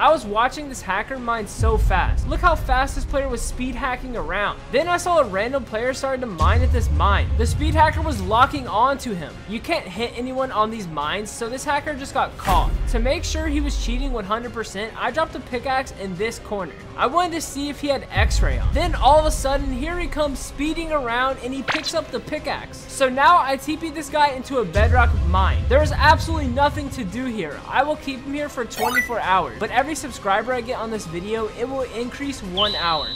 I was watching this hacker mine so fast. Look how fast this player was speed hacking around. Then I saw a random player started to mine at this mine. The speed hacker was locking onto him. You can't hit anyone on these mines, so this hacker just got caught. To make sure he was cheating 100%, I dropped a pickaxe in this corner. I wanted to see if he had x-ray on. Then all of a sudden, here he comes speeding around and he picks up the pickaxe. So now I TP this guy into a bedrock mine. There is absolutely nothing to do here. I will keep him here for 24 hours. But every subscriber I get on this video, it will increase one hour.